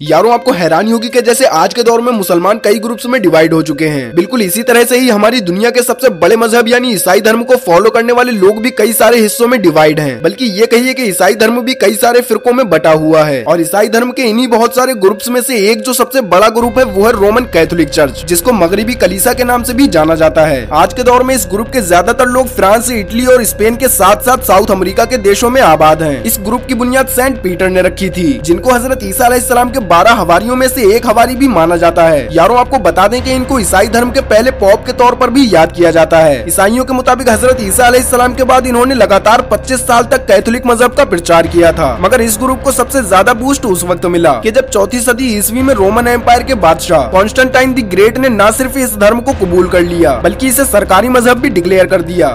यारों, आपको हैरानी होगी कि जैसे आज के दौर में मुसलमान कई ग्रुप्स में डिवाइड हो चुके हैं। बिल्कुल इसी तरह से ही हमारी दुनिया के सबसे बड़े मज़हब, यानी ईसाई धर्म को फॉलो करने वाले लोग भी कई सारे हिस्सों में डिवाइड हैं। बल्कि ये कहिए कि ईसाई धर्म भी कई सारे फिरकों में बटा हुआ है। और ईसाई धर्म के इन्हीं बहुत सारे ग्रुप्स में से एक जो सबसे बड़ा ग्रुप है, वो है रोमन कैथोलिक चर्च जिसको मगरबी कलीसा के नाम से भी जाना जाता है। आज के दौर में इस ग्रुप के ज़्यादातर लोग फ्रांस, इटली और स्पेन के साथ साथ साउथ अमेरिका के देशों में आबाद है। इस ग्रुप की बुनियाद सेंट पीटर ने रखी थी, जिनको हज़रत ईसा के बारह हवारियों में से एक हवारी भी माना जाता है। यारों, आपको बता दें कि इनको ईसाई धर्म के पहले पॉप के तौर पर भी याद किया जाता है। ईसाइयों के मुताबिक हज़रत ईसा सलाम के बाद इन्होंने लगातार 25 साल तक कैथोलिक मज़हब का प्रचार किया था। मगर इस ग्रुप को सबसे ज़्यादा बूस्ट उस वक्त मिला की जब चौथी सदी ईस्वी में रोमन एम्पायर के बादशाह कॉन्स्टेंटाइन दी ग्रेट ने न सिर्फ़ इस धर्म को कबूल कर लिया, बल्कि इसे सरकारी मज़हब भी डिक्लेयर कर दिया।